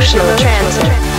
Emotional transit.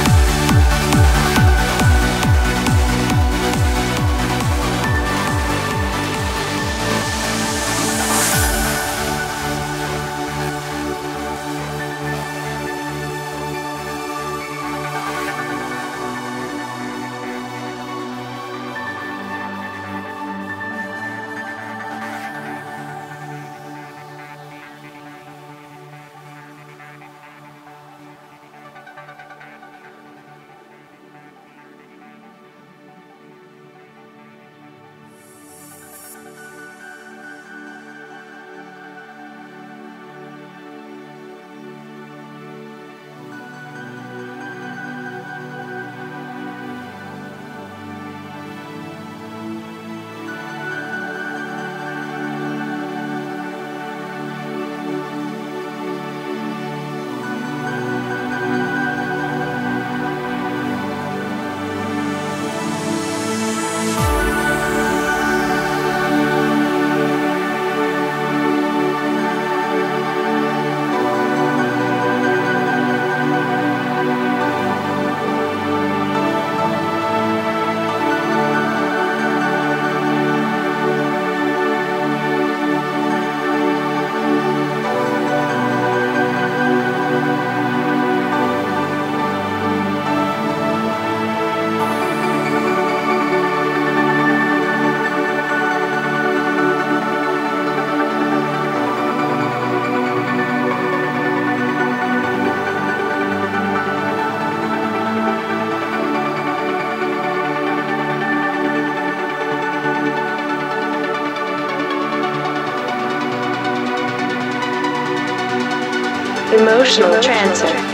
Emotional transit.